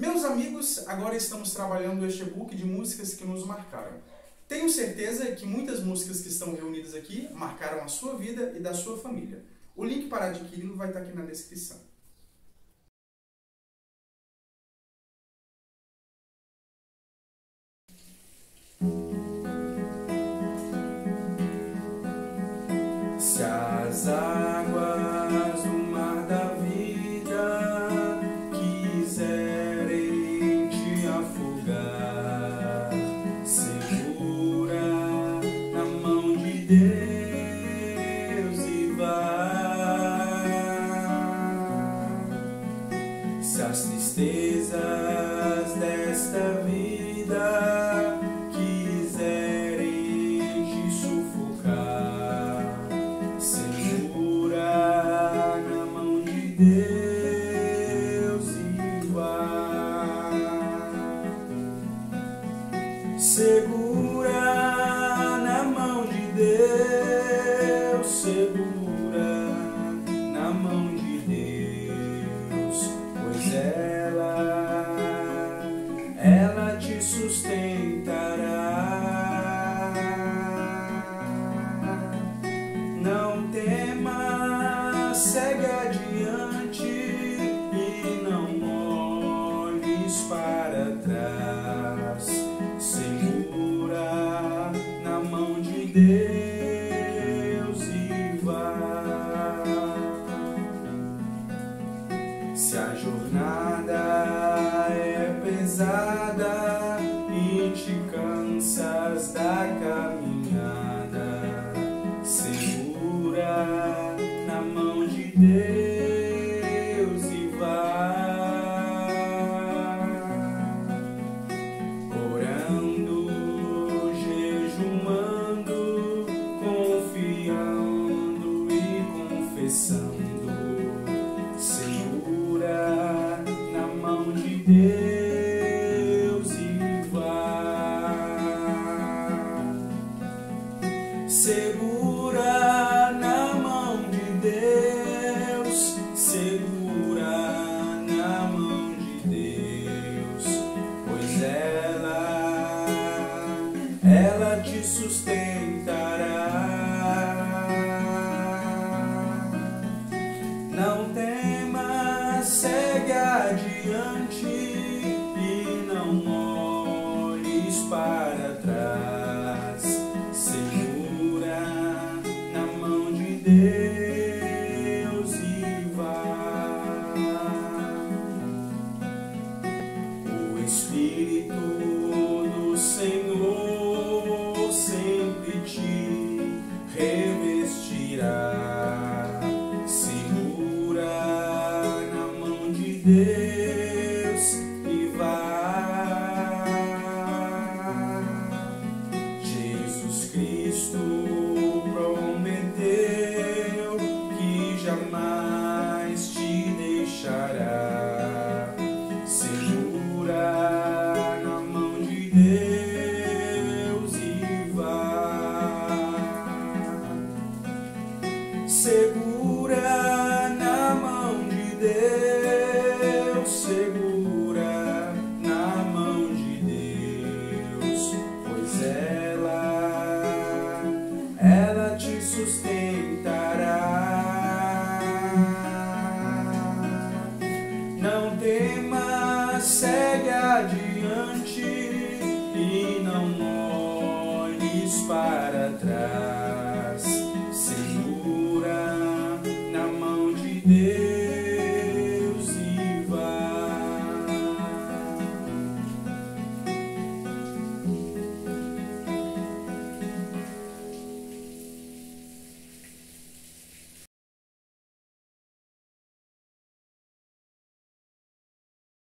Meus amigos, agora estamos trabalhando este e-book de músicas que nos marcaram. Tenho certeza que muitas músicas que estão reunidas aqui marcaram a sua vida e da sua família. O link para adquiri-lo vai estar aqui na descrição. Deus e vai. Se as tristezas desta vida Deus, Se a jornada é pesada e te cansas da caminhada, Deus e vai. Segura na mão de Deus, segura na mão de Deus, pois ela, ela te sustentará. Segue adiante e não olhes para trás. Segura na mão de Deus e vai. O Espírito do Senhor sempre te Segura na mão de Deus, segura na mão de Deus, pois ela, ela te sustentará. Não temas, segue adiante e não olhes para trás.